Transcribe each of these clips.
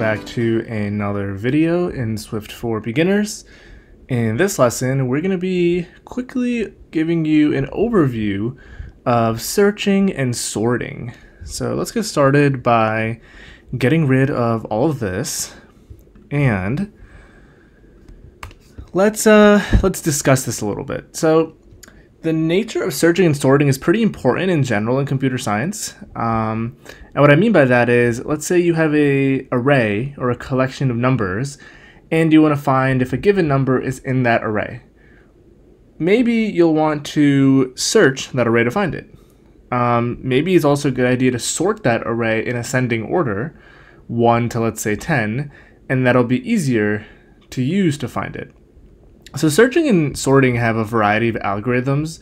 back to another video in Swift for Beginners. In this lesson, we're going to be quickly giving you an overview of searching and sorting. So let's get started by getting rid of all of this and let's uh let's discuss this a little bit. So the nature of searching and sorting is pretty important in general in computer science. Um, and what I mean by that is, let's say you have a array or a collection of numbers, and you want to find if a given number is in that array. Maybe you'll want to search that array to find it. Um, maybe it's also a good idea to sort that array in ascending order, 1 to let's say 10, and that'll be easier to use to find it. So searching and sorting have a variety of algorithms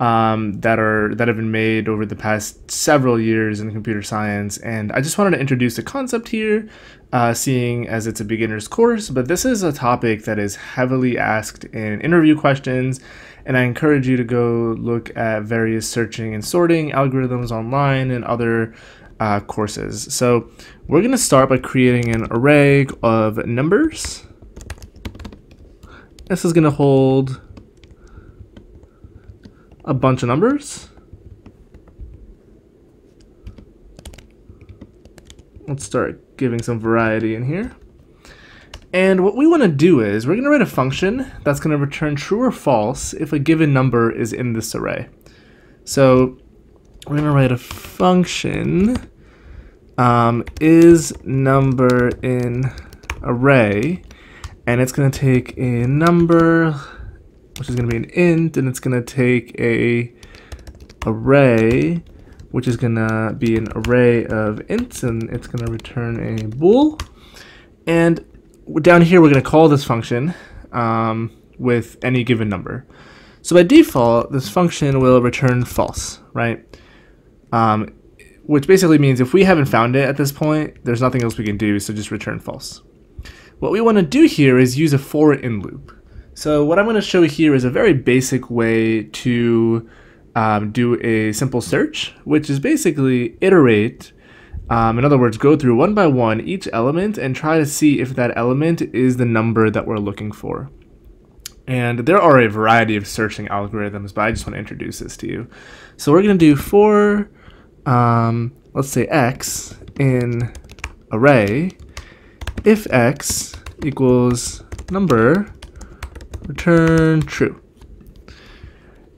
um, that are that have been made over the past several years in computer science, and I just wanted to introduce the concept here, uh, seeing as it's a beginner's course. But this is a topic that is heavily asked in interview questions, and I encourage you to go look at various searching and sorting algorithms online and other uh, courses. So we're going to start by creating an array of numbers. This is going to hold a bunch of numbers. Let's start giving some variety in here. And what we want to do is we're going to write a function that's going to return true or false if a given number is in this array. So we're going to write a function um, is number in array and it's going to take a number which is going to be an int and it's going to take a array which is going to be an array of ints and it's going to return a bool. And down here we're going to call this function um, with any given number. So by default this function will return false right? Um, which basically means if we haven't found it at this point there's nothing else we can do so just return false what we want to do here is use a for in loop. So what I'm going to show here is a very basic way to um, do a simple search, which is basically iterate, um, in other words, go through one by one each element and try to see if that element is the number that we're looking for. And there are a variety of searching algorithms, but I just want to introduce this to you. So we're going to do for, um, let's say x in array, if x equals number, return true.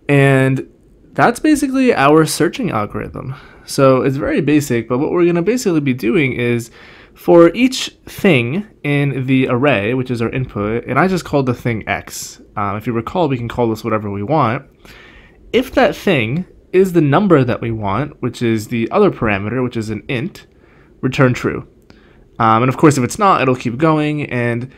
And that's basically our searching algorithm. So it's very basic, but what we're going to basically be doing is for each thing in the array, which is our input, and I just called the thing x. Um, if you recall, we can call this whatever we want. If that thing is the number that we want, which is the other parameter, which is an int, return true. Um, and of course, if it's not, it'll keep going. And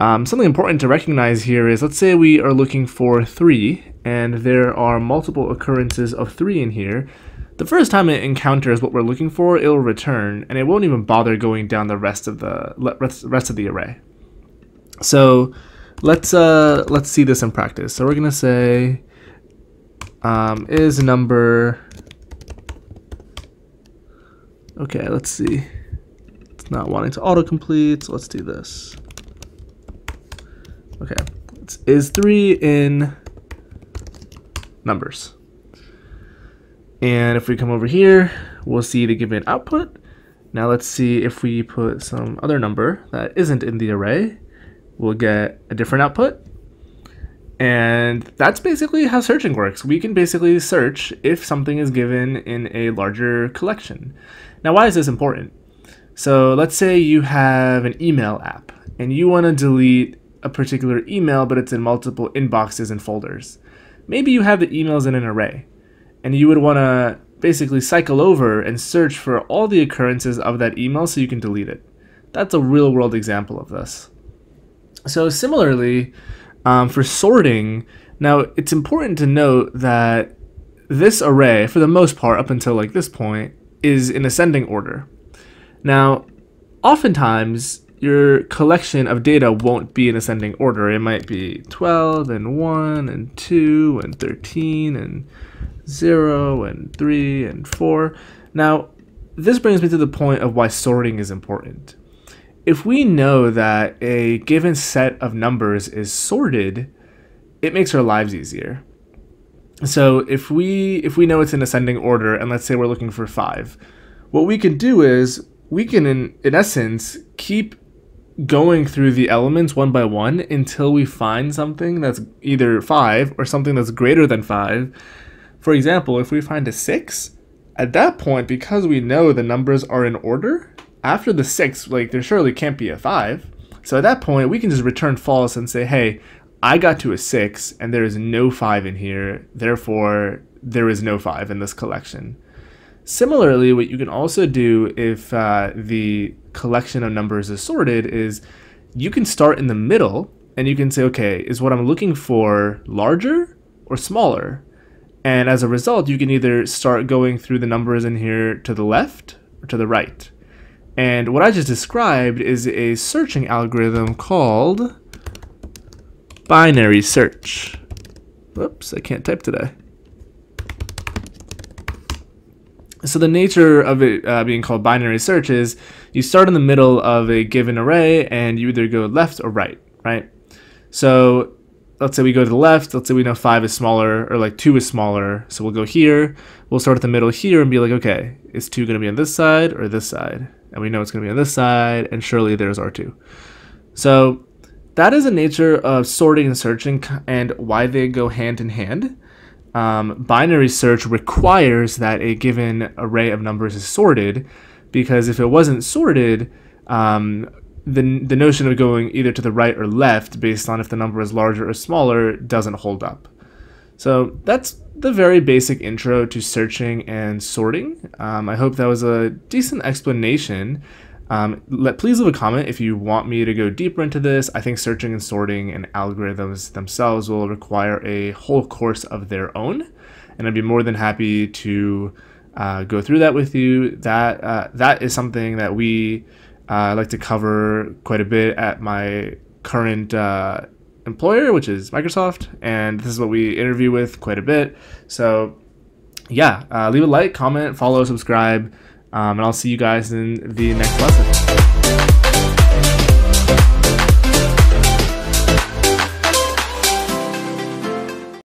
um, something important to recognize here is, let's say we are looking for 3, and there are multiple occurrences of 3 in here. The first time it encounters what we're looking for, it'll return, and it won't even bother going down the rest of the rest of the array. So let's uh, let's see this in practice. So we're gonna say um, is number. Okay, let's see not wanting to autocomplete, so let's do this. Okay, it's, is 3 in numbers. And if we come over here, we'll see the given output. Now let's see if we put some other number that isn't in the array, we'll get a different output. And that's basically how searching works. We can basically search if something is given in a larger collection. Now why is this important? So let's say you have an email app and you want to delete a particular email, but it's in multiple inboxes and folders. Maybe you have the emails in an array and you would want to basically cycle over and search for all the occurrences of that email so you can delete it. That's a real world example of this. So similarly, um, for sorting, now it's important to note that this array, for the most part, up until like this point, is in ascending order. Now, oftentimes your collection of data won't be in ascending order. It might be 12 and 1 and 2 and 13 and 0 and 3 and 4. Now, this brings me to the point of why sorting is important. if we know that a given set of numbers is sorted, it makes our lives easier. So if we if we know it's in ascending order and let's say we're looking for 5, what we can do is we can in, in essence keep going through the elements one by one until we find something that's either 5 or something that's greater than 5. For example, if we find a 6, at that point because we know the numbers are in order, after the 6, like there surely can't be a 5. So at that point, we can just return false and say, hey, I got to a 6 and there is no 5 in here, therefore there is no 5 in this collection. Similarly, what you can also do if uh, the collection of numbers is sorted is you can start in the middle and you can say, okay, is what I'm looking for larger or smaller? And as a result, you can either start going through the numbers in here to the left or to the right. And what I just described is a searching algorithm called binary search. Whoops, I can't type today. So the nature of it uh, being called binary search is you start in the middle of a given array and you either go left or right, right? So let's say we go to the left, let's say we know 5 is smaller, or like 2 is smaller, so we'll go here, we'll start at the middle here and be like, okay, is 2 going to be on this side or this side? And we know it's going to be on this side, and surely there's R2. So that is the nature of sorting and searching and why they go hand in hand. Um, binary search requires that a given array of numbers is sorted because if it wasn't sorted, um, the, the notion of going either to the right or left based on if the number is larger or smaller doesn't hold up. So that's the very basic intro to searching and sorting. Um, I hope that was a decent explanation. Um, let, please leave a comment if you want me to go deeper into this. I think searching and sorting and algorithms themselves will require a whole course of their own, and I'd be more than happy to uh, go through that with you. That uh, that is something that we uh, like to cover quite a bit at my current uh, employer, which is Microsoft, and this is what we interview with quite a bit. So, yeah, uh, leave a like, comment, follow, subscribe. Um, and I'll see you guys in the next lesson.